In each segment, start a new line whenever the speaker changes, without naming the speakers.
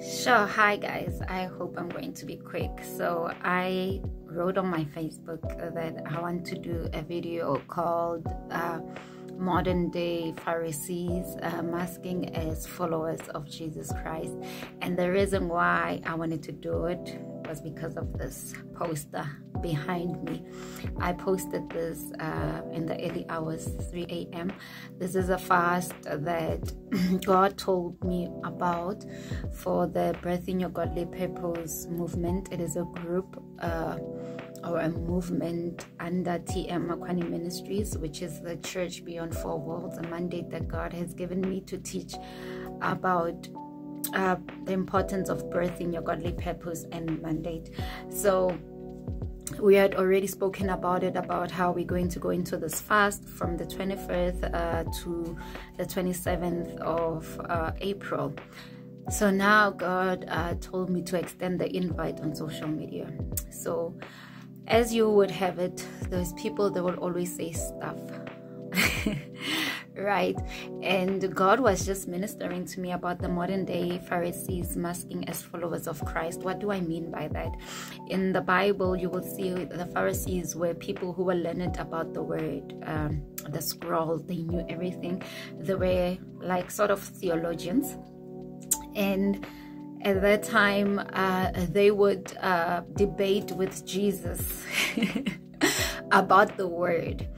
Sure. Hi, guys. I hope I'm going to be quick. So, I wrote on my Facebook that I want to do a video called uh, Modern Day Pharisees uh, Masking as Followers of Jesus Christ. And the reason why I wanted to do it was because of this poster behind me. I posted this uh, in the early hours, 3 a.m. This is a fast that God told me about for the Birthing Your Godly Purpose movement. It is a group. Uh, or a movement under TM Makgoane Ministries, which is the Church Beyond Four Walls, a mandate that God has given me to teach about uh, the importance of birthing your godly purpose and mandate. So, we had already spoken about it about how we're going to go into this fast from the 21st uh, to the 27th of uh, April. So now God uh, told me to extend the invite on social media. So, as you would have it, those people that will always say stuff. right? And God was just ministering to me about the modern day Pharisees masking as followers of Christ. What do I mean by that? In the Bible, you will see the Pharisees were people who were learned about the word, um, the scroll, they knew everything. They were like sort of theologians. And at that time, uh, they would uh, debate with Jesus about the word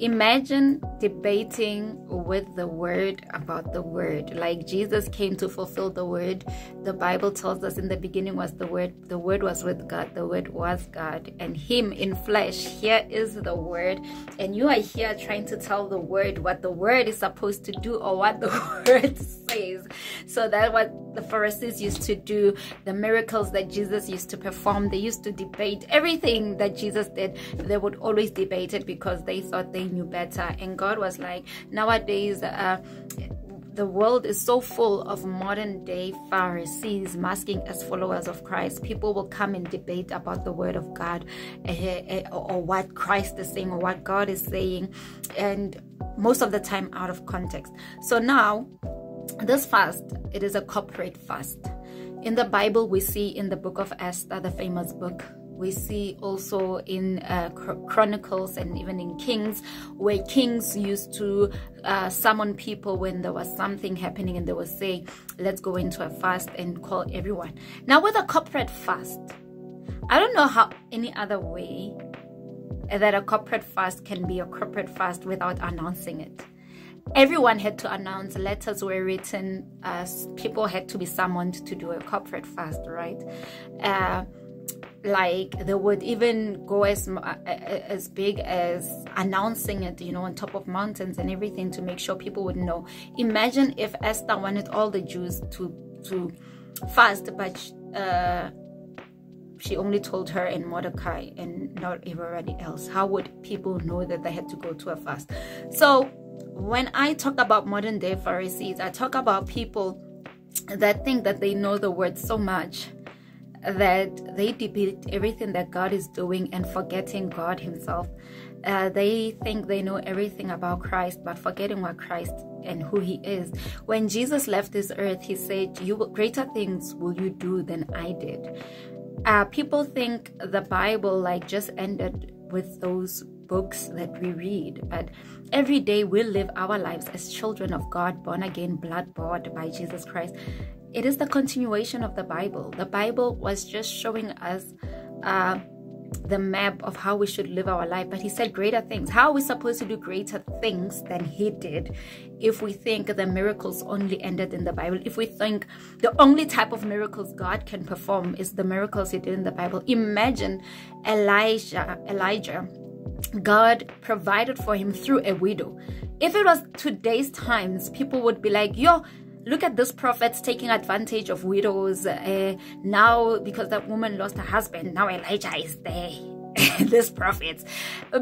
Imagine debating with the word about the word. Like Jesus came to fulfill the word. The Bible tells us in the beginning was the word. The word was with God. The word was God. And Him in flesh. Here is the word. And you are here trying to tell the word what the word is supposed to do or what the word says. So that's what the Pharisees used to do. The miracles that Jesus used to perform. They used to debate everything that Jesus did. They would always debate it because they thought they knew better. And God was like, nowadays, uh, the world is so full of modern day Pharisees masking as followers of Christ. People will come and debate about the word of God uh, uh, or what Christ is saying or what God is saying, and most of the time out of context. So now, this fast, it is a corporate fast. In the Bible, we see in the book of Esther, the famous book, we see also in uh, chronicles and even in kings where kings used to uh, summon people when there was something happening and they would say let's go into a fast and call everyone now with a corporate fast i don't know how any other way that a corporate fast can be a corporate fast without announcing it everyone had to announce letters were written as people had to be summoned to do a corporate fast right? Uh, like they would even go as as big as announcing it you know on top of mountains and everything to make sure people would know. Imagine if esther wanted all the jews to to fast but uh, she only told her and mordecai and not everybody else. How would people know that they had to go to a fast? So when i talk about modern day pharisees i talk about people that think that they know the word so much that they debate everything that God is doing and forgetting God Himself. Uh, they think they know everything about Christ, but forgetting what Christ and who He is. When Jesus left this earth, He said, "You greater things will you do than I did." Uh, people think the Bible like just ended with those books that we read, but every day we live our lives as children of God, born again, blood bought by Jesus Christ it is the continuation of the Bible. The Bible was just showing us uh, the map of how we should live our life. But he said greater things. How are we supposed to do greater things than he did if we think the miracles only ended in the Bible? If we think the only type of miracles God can perform is the miracles he did in the Bible. Imagine Elijah, Elijah. God provided for him through a widow. If it was today's times, people would be like, yo, look at this prophet taking advantage of widows. Uh, now, because that woman lost her husband, now Elijah is there. this prophet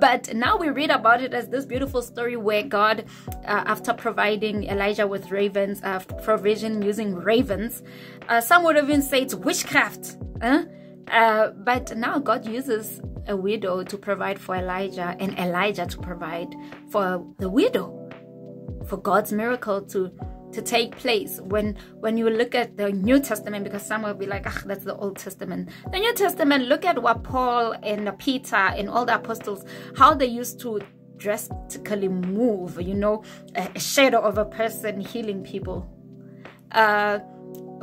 but now we read about it as this beautiful story where god uh, after providing elijah with ravens uh, provision using ravens uh, some would even say it's witchcraft huh? Uh, but now god uses a widow to provide for elijah and elijah to provide for the widow. For god's miracle to to take place. When when you look at the new testament because some will be like ah that's the old testament. The new testament look at what paul and peter and all the apostles how they used to drastically move you know a, shadow of a person healing people. Uh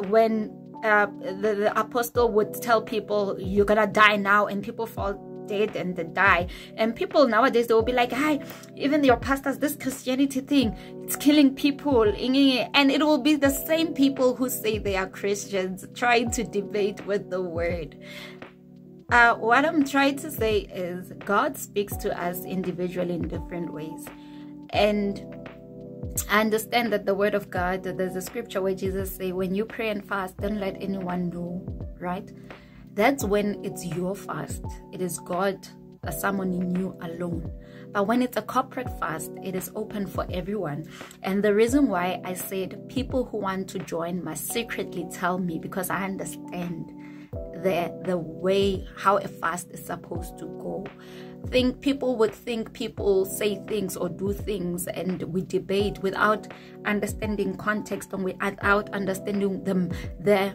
when uh, the, the apostle would tell people you're gonna die now and people fall dead and they die. And people nowadays, they will be like, hi, even your pastors, this Christianity thing, it's killing people. And it will be the same people who say they are Christians trying to debate with the word. Uh, what I'm trying to say is God speaks to us individually in different ways. And I understand that the word of God, there's a scripture where Jesus say, when you pray and fast, don't let anyone know, right? That's when it's your fast. It is God, uh, someone in you alone. But when it's a corporate fast, it is open for everyone. And the reason why I said people who want to join must secretly tell me because I understand the the way how a fast is supposed to go think people would think people say things or do things and we debate without understanding context and without understanding them the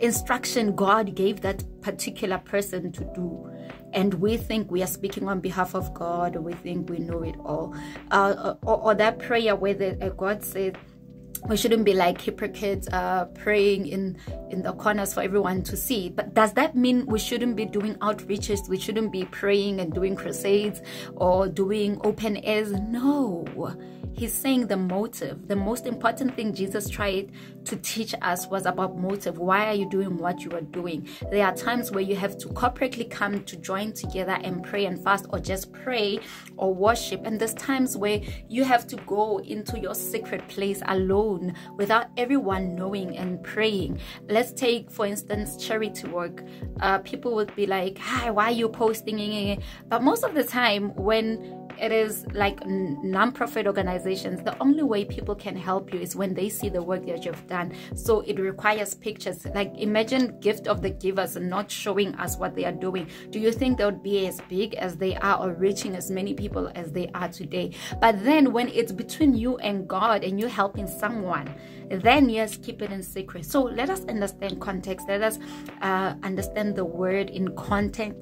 instruction God gave that particular person to do. And we think we are speaking on behalf of God, we think we know it all. Uh, or, or, that prayer where the, uh, God said, we shouldn't be like hypocrites uh, praying in in the corners for everyone to see but does that mean we shouldn't be doing outreaches we shouldn't be praying and doing crusades or doing open airs no He's saying the motive. The most important thing Jesus tried to teach us was about motive. Why are you doing what you are doing? There are times where you have to corporately come to join together and pray and fast or just pray or worship. And there's times where you have to go into your secret place alone without everyone knowing and praying. Let's take, for instance, charity work. Uh, people would be like, Hi, why are you posting? But most of the time, when it is like non-profit organizations. The only way people can help you is when they see the work that you've done. So it requires pictures. Like imagine gift of the givers not showing us what they are doing. Do you think they would be as big as they are or reaching as many people as they are today? But then when it's between you and god and you're helping someone then yes keep it in secret. So let us understand context. Let us uh, understand the word in context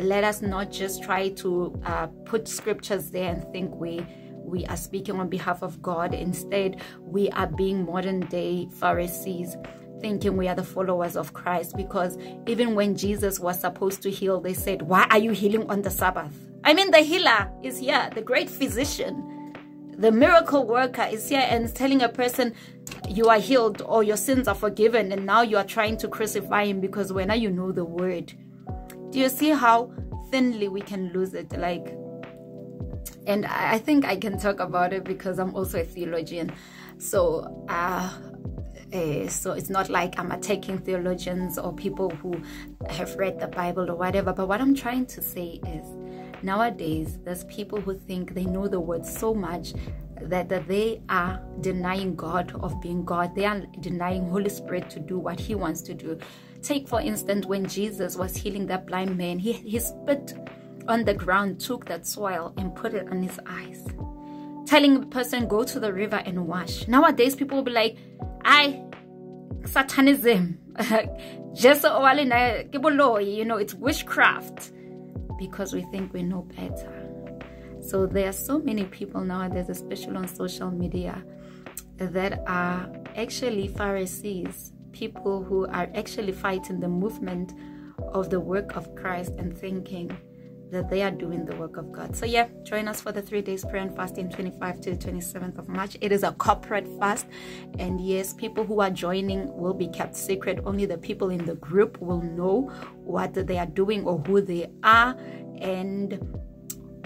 let us not just try to uh, put scriptures there and think we we are speaking on behalf of God. Instead, we are being modern day Pharisees thinking we are the followers of Christ because even when Jesus was supposed to heal, they said, Why are you healing on the Sabbath? I mean, the healer is here, the great physician, the miracle worker is here and telling a person, You are healed or your sins are forgiven, and now you are trying to crucify him because when you know the word, do you see how thinly we can lose it like and i think i can talk about it because i'm also a theologian so uh uh, so it's not like I'm attacking theologians or people who have read the Bible or whatever. But what I'm trying to say is nowadays there's people who think they know the word so much that, that they are denying God of being God. They are denying Holy Spirit to do what He wants to do. Take, for instance, when Jesus was healing that blind man, he, he spit on the ground, took that soil, and put it on his eyes. Telling the person, go to the river and wash. Nowadays, people will be like, I, satanism. Just you know, it's witchcraft. Because we think we know better. So there are so many people nowadays, especially on social media, that are actually Pharisees people who are actually fighting the movement of the work of Christ and thinking that they are doing the work of God. So yeah, join us for the three days prayer and fasting 25 to 27th of March. It is a corporate fast. And yes, people who are joining will be kept secret. Only the people in the group will know what they are doing or who they are. And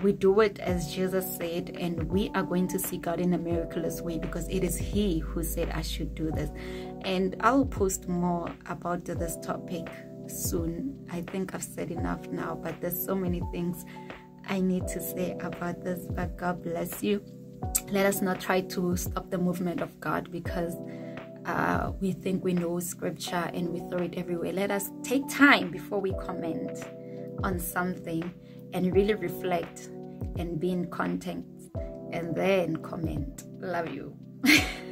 we do it as Jesus said, and we are going to see God in a miraculous way because it is He who said I should do this. And I'll post more about this topic soon. I think I've said enough now, but there's so many things I need to say about this. But God bless you. Let us not try to stop the movement of God because uh, we think we know scripture and we throw it everywhere. Let us take time before we comment on something and really reflect and be in content and then comment. Love you.